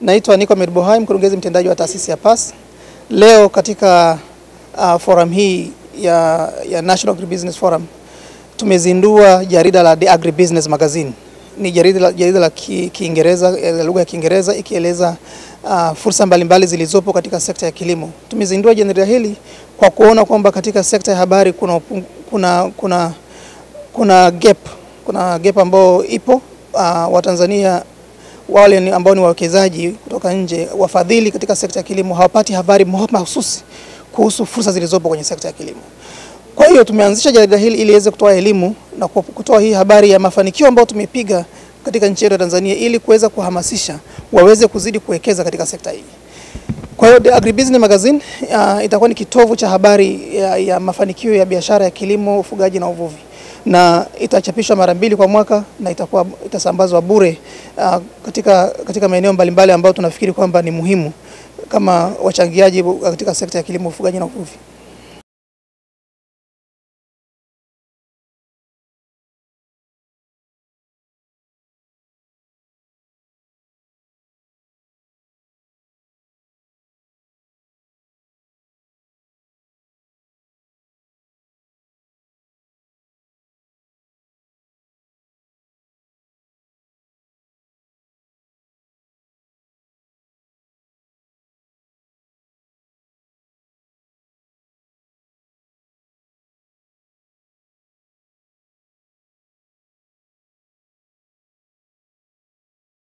Naitwa Nicomed Bohai, mkurugenzi mtendaji wa taasisi ya PAS. Leo katika uh, forum hii ya, ya National Agribusiness Forum tumezindua jarida la The Agribusiness Magazine. Ni jarida la, jarida la Kiingereza ki lugha ya Kiingereza ikieleza uh, fursa mbalimbali zilizopo katika sekta ya kilimo. Tumezindua jarida hili kwa kuona kwamba katika sekta ya habari kuna, kuna, kuna, kuna gap kuna gap ambayo ipo uh, Watanzania wale ni ambao ni wawekezaji kutoka nje, wafadhili katika sekta ya kilimo hawapati habari mahususi kuhusu fursa zilizopo kwenye sekta ya kilimo. Kwa hiyo tumeanzisha jarida hili ili iweze kutoa elimu na kutoa hii habari ya mafanikio ambayo tumepiga katika nchi yetu ya Tanzania ili kuweza kuhamasisha waweze kuzidi kuwekeza katika sekta hii. Kwa hiyo Agribusiness Magazine uh, itakuwa ni kitovu cha habari ya, ya mafanikio ya biashara ya kilimo, ufugaji na uvuvi na itachapishwa mara mbili kwa mwaka na itakuwa itasambazwa bure uh, katika, katika maeneo mbalimbali ambayo tunafikiri kwamba ni muhimu kama wachangiaji katika sekta ya kilimo, ufugaji na uvuvi.